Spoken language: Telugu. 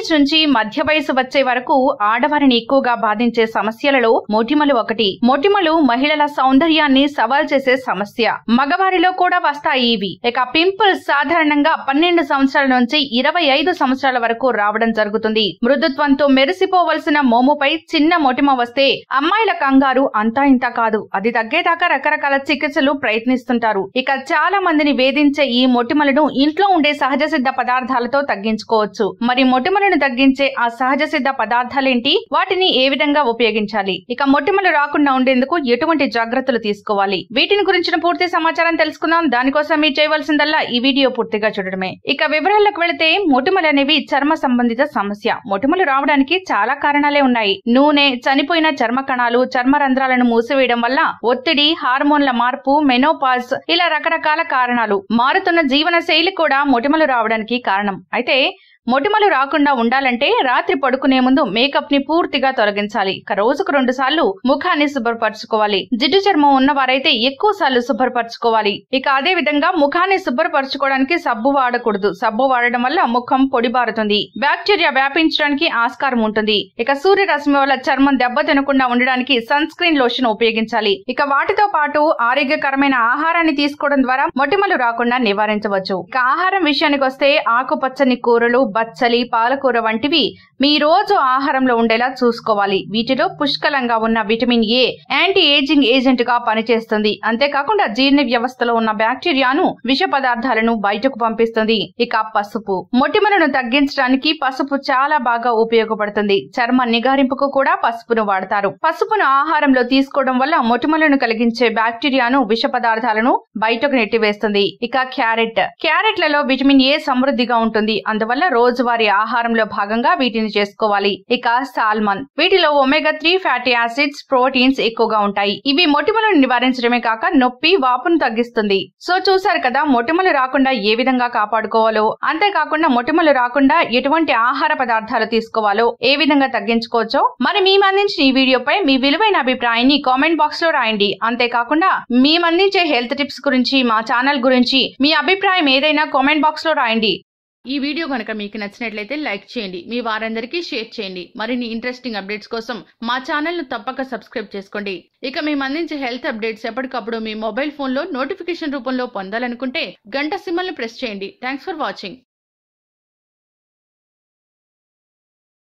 టీనేజ్ నుంచి మధ్య వయసు వచ్చే వరకు ఆడవారిని ఎక్కువగా బాధించే సమస్యలలో మొటిమలు ఒకటి. మొటిమలు మహిళల సౌందర్యాన్ని సవాల్ చేసే సమస్య. మగవారిలో కూడా వస్తాయి ఇవి. ఇక పింపుల్స్ సాధారణంగా పన్నెండు సంవత్సరాల నుంచి ఇరవై ఐదు సంవత్సరాల వరకు రావడం జరుగుతుంది. మృదుత్వంతో మెరిసిపోవలసిన మోముపై చిన్న మొటిమ వస్తే అమ్మాయిల కంగారు అంతా ఇంత కాదు. అది తగ్గేదాకా రకరకాల చికిత్సలు ప్రయత్నిస్తుంటారు. ఇక చాలా మందిని వేధించే ఈ మొటిమలను ఇంట్లో ఉండే సహజ సిద్ధ పదార్థాలతో తగ్గించుకోవచ్చు. మరి మొటిమలను తగ్గించే ఆ సహజ సిద్ధ పదార్థాలేంటి? వాటిని ఏ విధంగా ఉపయోగించాలి? ఇక మొటిమలు రాకుండా ఉండేందుకు ఎటువంటి జాగ్రత్తలు తీసుకోవాలి? వీటిని గురించిన పూర్తి సమాచారం తెలుసుకుందాం. దానికోసం మీరు చేయవలసిందల్లా ఈ వీడియో పూర్తిగా చూడడమే. ఇక వివరాలకు వెళితే మొటిమలు అనేవి చర్మ సంబంధిత సమస్య. మొటిమలు రావడానికి చాలా కారణాలే ఉన్నాయి. నూనె చనిపోయిన చర్మ కణాలు చర్మ రంధ్రాలను మూసివేయడం వల్ల ఒత్తిడి హార్మోన్ల మార్పు మెనోపాజ్ ఇలా రకరకాల కారణాలు. మారుతున్న జీవన శైలి కూడా మొటిమలు రావడానికి కారణం. అయితే మొటిమలు రాకుండా ఉండాలంటే రాత్రి పడుకునే ముందు మేకప్ని పూర్తిగా తొలగించాలి. ఇక రోజుకు రెండు సార్లు ముఖాన్ని శుభ్రపరచుకోవాలి. జిడ్డు చర్మం ఉన్నవారైతే ఎక్కువ సార్లు శుభ్రపరచుకోవాలి. ఇక అదే విధంగా ముఖాన్ని శుభ్రపరచుకోవడానికి సబ్బు వాడకూడదు. సబ్బు వాడడం వల్ల ముఖం పొడిబారుతుంది బ్యాక్టీరియా వ్యాపించడానికి ఆస్కారం ఉంటుంది. ఇక సూర్యరశ్మి వల్ల చర్మం దెబ్బ తినకుండా ఉండడానికి సన్ స్క్రీన్ లోషన్ ఉపయోగించాలి. ఇక వాటితో పాటు ఆరోగ్యకరమైన ఆహారాన్ని తీసుకోవడం ద్వారా మొటిమలు రాకుండా నివారించవచ్చు. ఇక ఆహారం విషయానికి వస్తే ఆకుపచ్చని కూరలు బచ్చలి పాలకూర వంటివి మీ రోజు ఆహారంలో ఉండేలా చూసుకోవాలి. వీటిలో పుష్కలంగా ఉన్న విటమిన్ ఏ యాంటీ ఏజింగ్ ఏజెంట్గా పనిచేస్తుంది. అంతేకాకుండా జీర్ణ వ్యవస్థలో ఉన్న బ్యాక్టీరియాను విష పదార్థాలను బయటకు పంపిస్తుంది. ఇక పసుపు. మొటిమలను తగ్గించడానికి పసుపు చాలా బాగా ఉపయోగపడుతుంది. చర్మ నిగారింపుకు కూడా పసుపును వాడతారు. పసుపును ఆహారంలో తీసుకోవడం వల్ల మొటిమలను కలిగించే బ్యాక్టీరియాను విష పదార్థాలను బయటకు నెట్టివేస్తుంది. ఇక క్యారెట్. క్యారెట్లలో విటమిన్ ఏ సమృద్ధిగా ఉంటుంది. అందువల్ల రోజువారీ ఆహారంలో భాగంగా వీటిని చేసుకోవాలి. ఇక సాల్మన్. వీటిలో omega three fatty acids proteins ఎక్కువగా ఉంటాయి. ఇవి మొటిమలను నివారించడమే కాక నొప్పి వాపును తగ్గిస్తుంది. సో చూసారు కదా మొటిమలు రాకుండా ఏ విధంగా కాపాడుకోవాలో? అంతేకాకుండా మొటిమలు రాకుండా ఎటువంటి ఆహార పదార్థాలు తీసుకోవాలో? ఏ విధంగా తగ్గించుకోవచ్చో? మరి మేము అందించిన ఈ వీడియోపై మీ విలువైన అభిప్రాయాన్ని కామెంట్ బాక్స్లో రాయండి. అంతేకాకుండా మేము అందించే హెల్త్ టిప్స్ గురించి మా ఛానల్ గురించి మీ అభిప్రాయం ఏదైనా కామెంట్ బాక్స్లో రాయండి. ఈ వీడియో కనుక మీకు నచ్చినట్లయితే లైక్ చేయండి మీ వారందరికీ షేర్ చేయండి. మరిన్ని ఇంట్రెస్టింగ్ అప్డేట్స్ కోసం మా ఛానల్ను తప్పక సబ్స్క్రైబ్ చేసుకోండి. ఇక మేము అందించే హెల్త్ అప్డేట్స్ ఎప్పటికప్పుడు మీ మొబైల్ ఫోన్లో నోటిఫికేషన్ రూపంలో పొందాలనుకుంటే గంట సింబల్ ప్రెస్ చేయండి. Thanks for watching